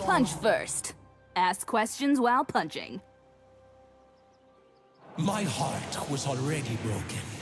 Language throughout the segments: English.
Punch first. Ask questions while punching. My heart was already broken.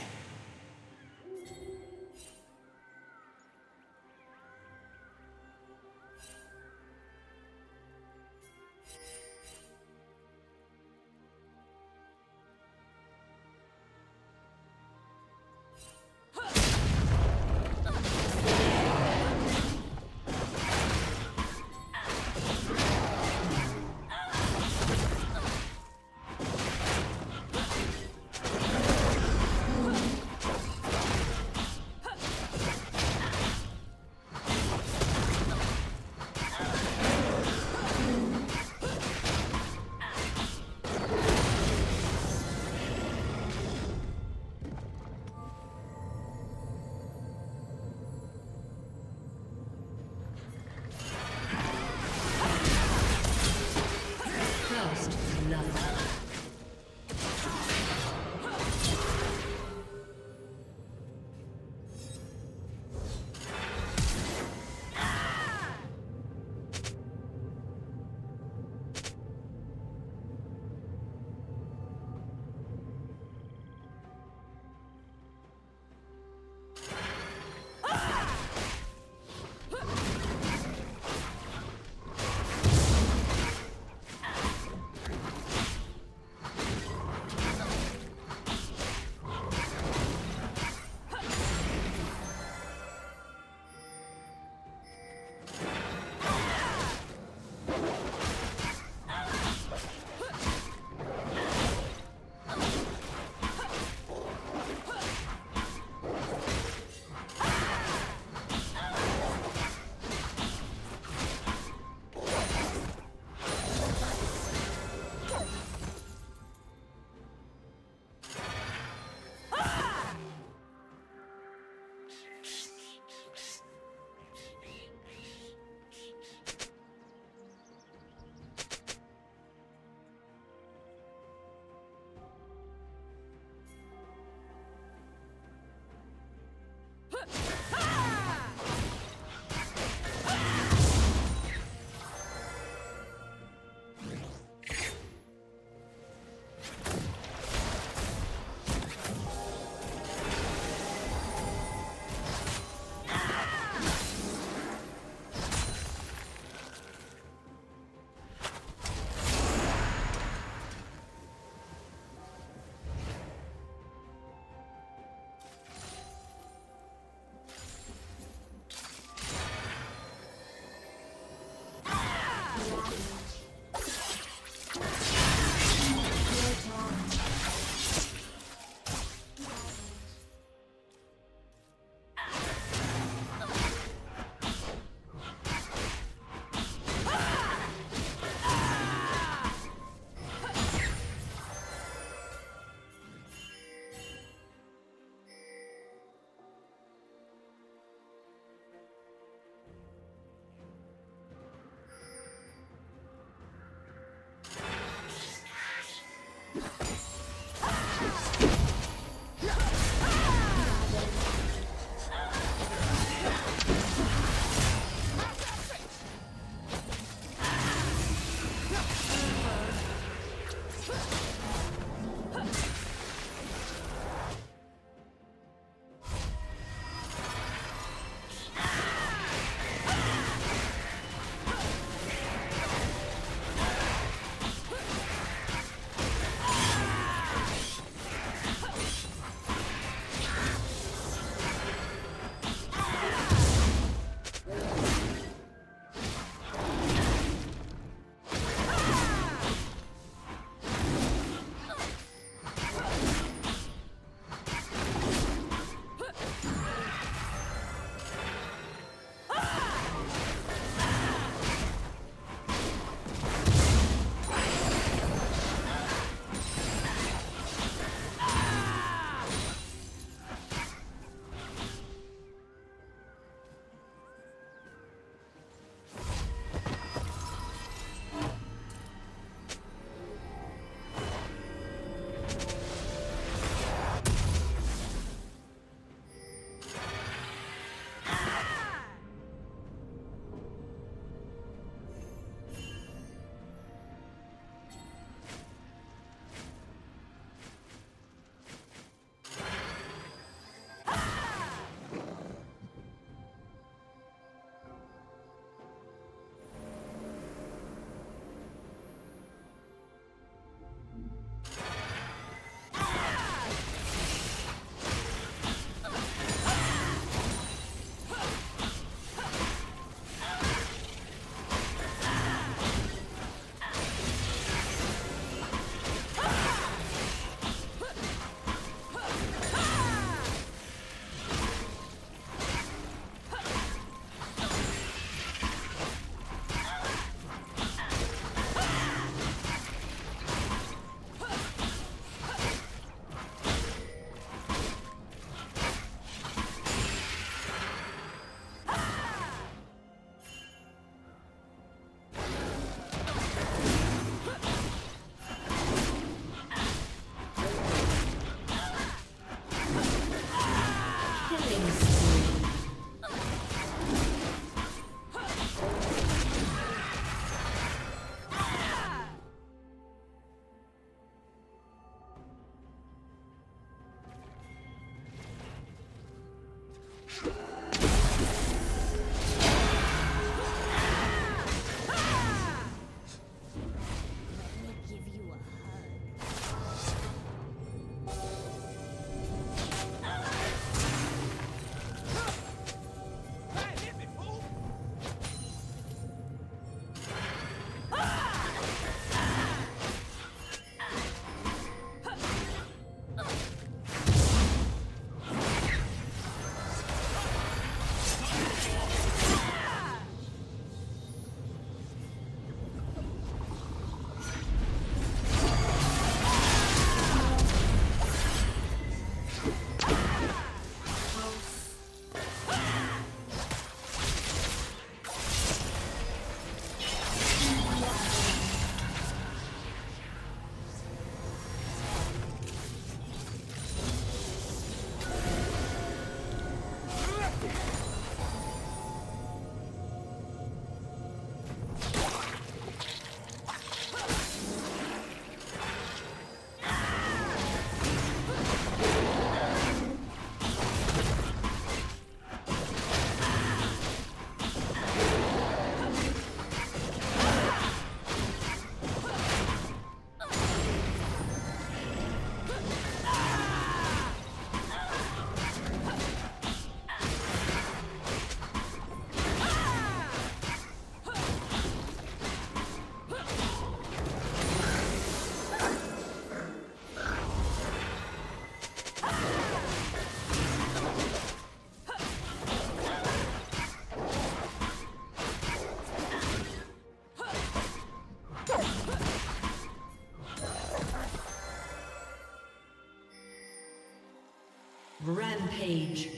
Rampage.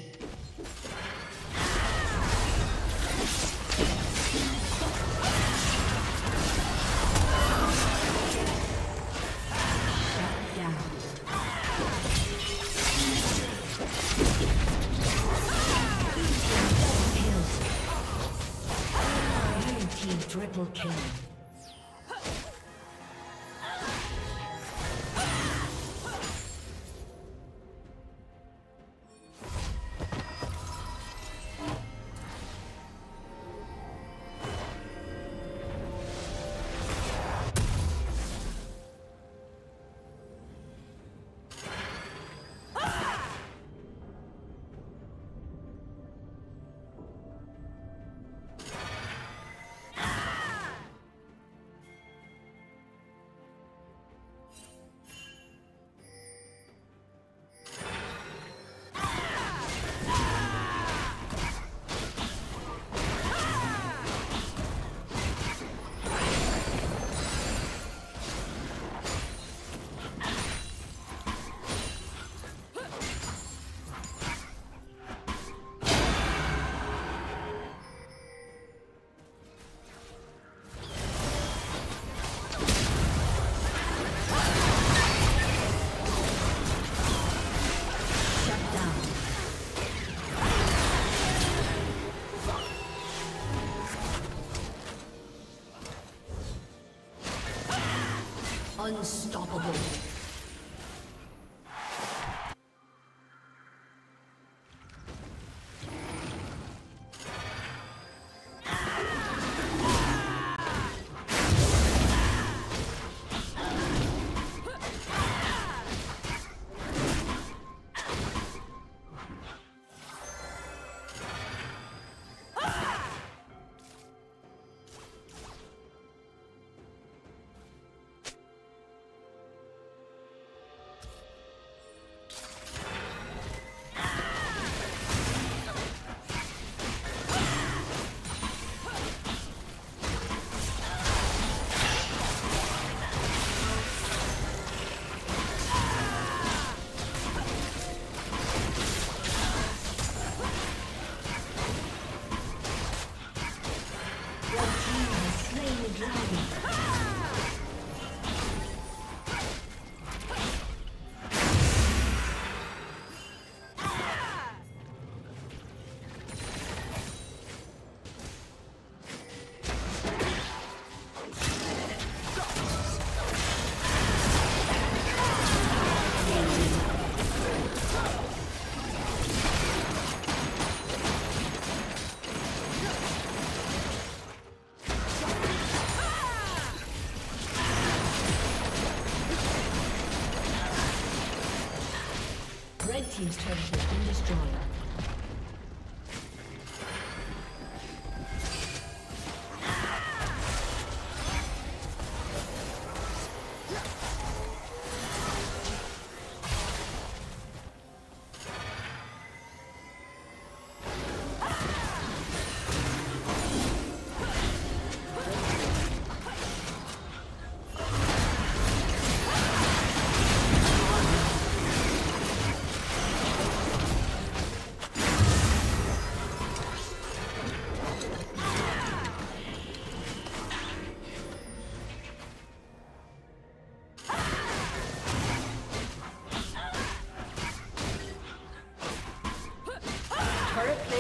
Bravo.